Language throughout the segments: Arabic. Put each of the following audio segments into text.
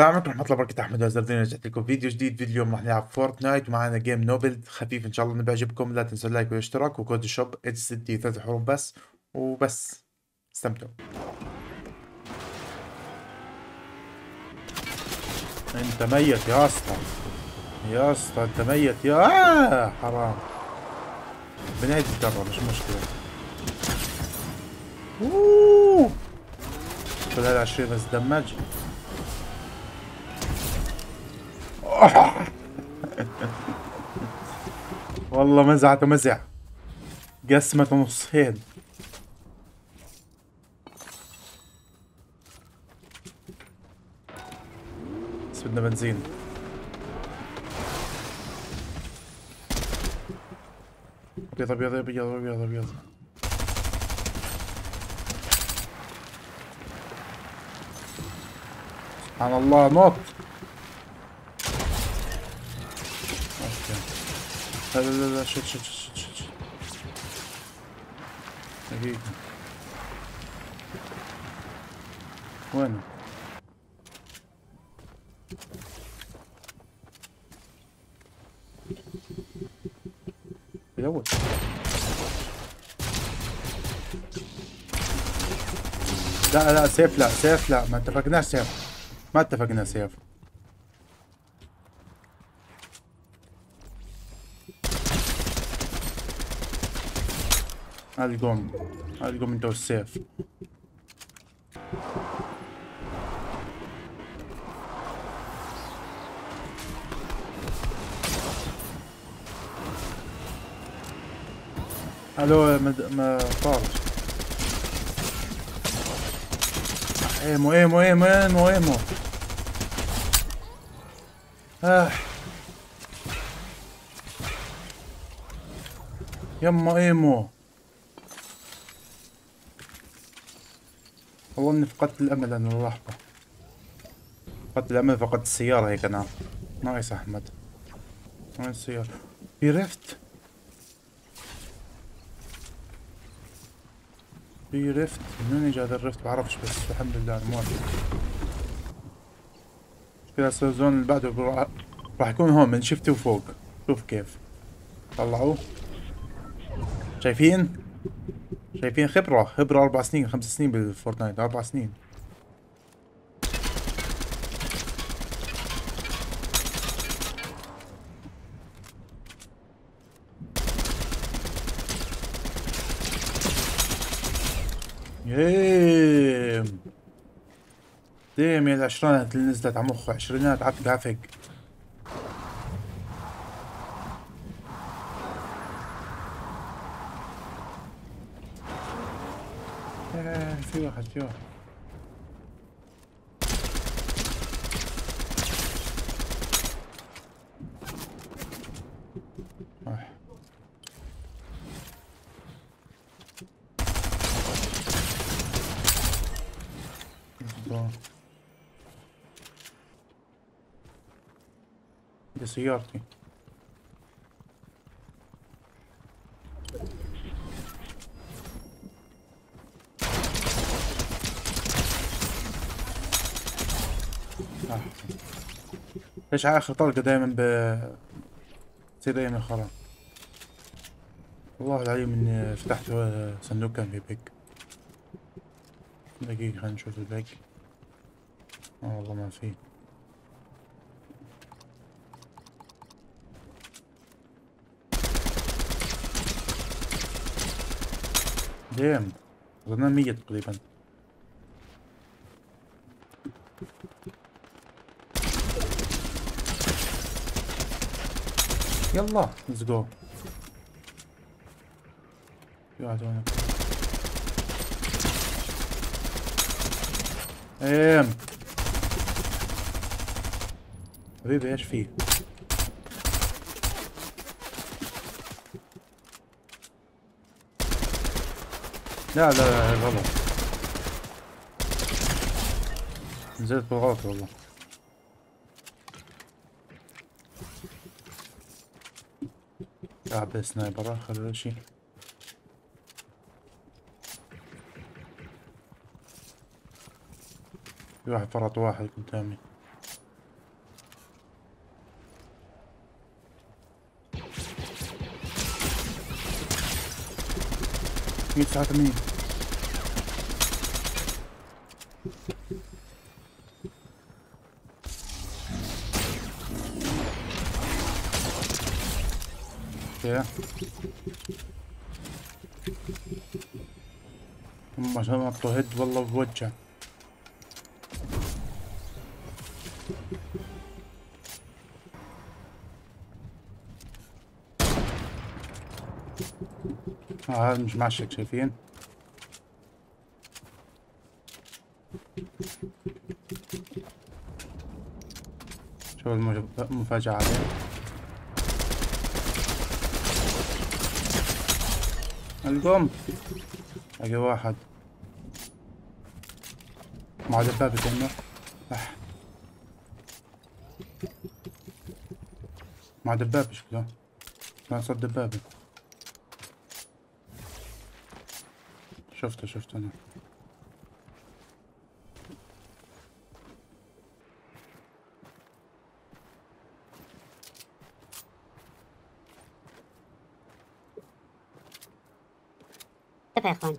السلام عليكم ورحمة الله وبركاته أحمد وزردين رجعت لكم فيديو جديد فيديو اليوم راح نلعب فورتنايت ومعنا game نوبل خفيف إن شاء الله نبي يعجبكم لا تنسوا ال like والاشتراك و code ال shop اتش ستي ثلاث حروف بس وبس. استمتعوا. أنت ميت يا أسطى. يا أسطى أنت ميت. يا آه حرام بنعيد الدور مش مشكلة. أوه. خلال عشرين بس دمج. والله مزعته مزع قسمة نصين. بس بدنا بنزين ابيض ابيض ابيض ابيض ابيض سبحان الله نط لا لا لا شت شت شت شت شت دقيقة وينه؟ الأول. لا لا سيف لا سيف لا ما اتفقناش سيف. ما اتفقنا سيف. ألقوم. ألقوم أنت والسيف. ألو مد... ما فارج إيمو إيمو إيمو إيمو إيمو. آه. يما إيمو. والله فقدت الأمل أنا اللحظة فقدت الأمل فقدت السيارة هيك أنا. نايس أحمد. وين السيارة؟ في rift. في rift. من وين اجى هذا ال rift؟ بعرفش بس الحمد لله أنا موافق. كذا ال season اللي بعده راح يكون هون من شفتي وفوق. شوف كيف. طلعوه. شايفين؟ شايفين خبرة. خبرة أربع سنين خمس سنين بالفورتنايت. أربع سنين. ديم يا العشرينات اللي نزلت على عشرينات عفق عفق في واحد في واحد دي سيارتي ليش على آخر طلقة دايما ب تصير دايما خرا؟ والله العظيم إني فتحت صندوق كان فيه بيك. دقيقة خلينا نشوف البيك. آه والله ما فيه damage اظنها مية تقريبا. يلا. let's go في واحد هنا. ايم حبيبي إيش فيه؟ لا لا لا غلط. نزلت بالغلط والله. اعبى سنايبر اخر شيء في واحد فرط واحد قدامي مية تسعة وثمانين أوكي هم نطوا هيد والله بوجه آه هذا مش معشق شايفين شوف المفاجأة عليه القم باقي واحد. مع دبابة انه أح. مع دبابة شكله. لا صد دبابة. شفته شفته أنا. اختفى يا اخوان.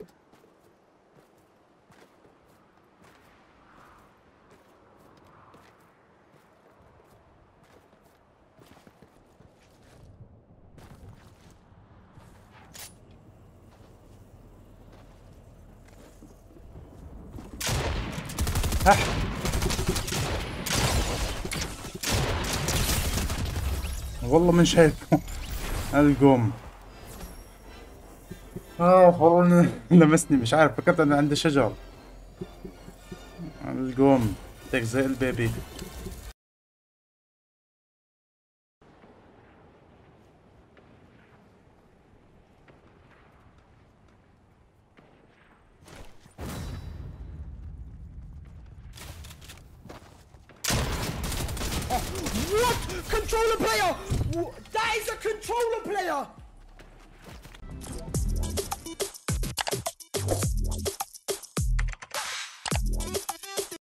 والله من شايفه القوم آه والله لمسني مش عارف فكرت إنه عند شجر القوم تك زي البيبي What? Controller player! That is a controller player!